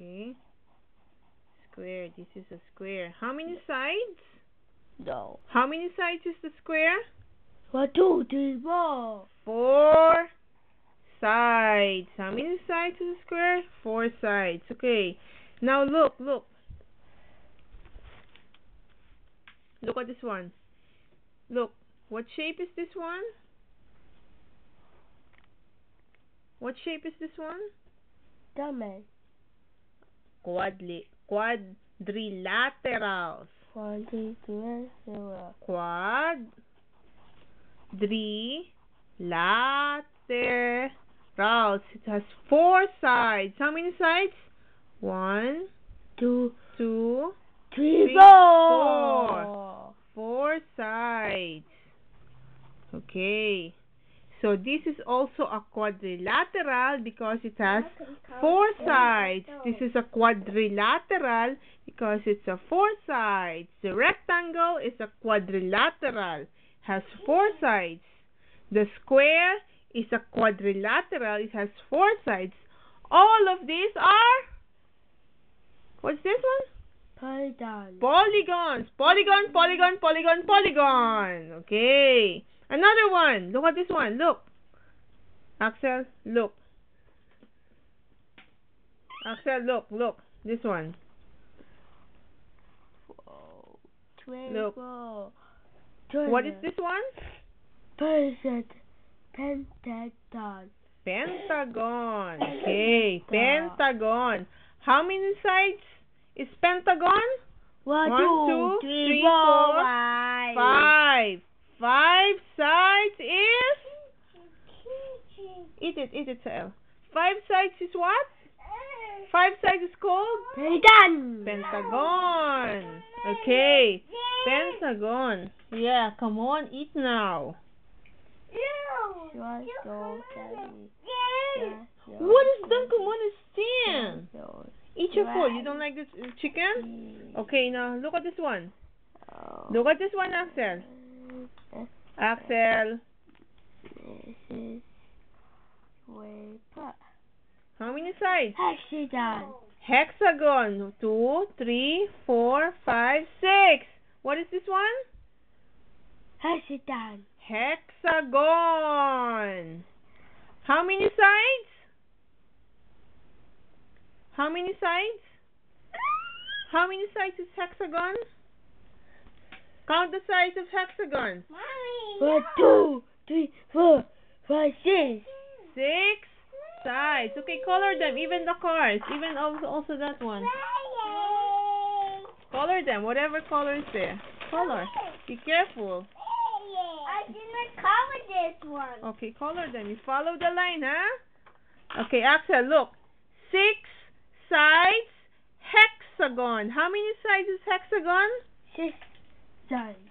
Okay. Square. This is a square. How many sides? No. How many sides is the square? One, two, three, four. Four sides. How many sides is a square? Four sides. Okay. Now look, look. Look at this one. Look. What shape is this one? What shape is this one? Dummy. Quadli quadrilaterals. One, two, three, four. Quadrilaterals. It has four sides. How many sides? One, Two, two, three, Three, four. four sides. Okay. So this is also a quadrilateral because it has four sides. This is a quadrilateral because it's a four sides. The rectangle is a quadrilateral, has four sides. The square is a quadrilateral, it has four sides. All of these are What's this one? Python. Polygons. Polygon, polygon, polygon, polygon. Okay. Another one. Look at this one. Look. Axell, look. Axell, look, look. This one. Look. What is this one? Person. Pentagon. Pentagon. Okay. Pentagon. How many sides is pentagon? One, One, two, two, three, three, four. Five. Five sides is Eat it, eat it, Sel. Five sides is what? Five sides is called Pentagon. pentagon. Okay, pentagon. Yeah, come on, eat now. One, two, three. What is done? Come on, stand. One, Eat your food. You don't like this uh, chicken? Okay, now look at this one. oh. Look at this one, Axell. Axell, This is way put. how many sides? Hexagon. Hexagon. Two, three, four, five, six. What is this one? Hexagon. Hexagon. How many sides? How many sides? How many sides is hexagon? Count the sides of hexagon. One, two, three, four, five, six. Six sides. Okay, color them. Even the cars. Even also, also that one. Color them. Whatever color is there. Color. Be careful. I didn't cover this one. Okay, color them. You follow the line, huh? Okay, Axell, look. Six sides, hexagon. How many sides is hexagon? Six sides.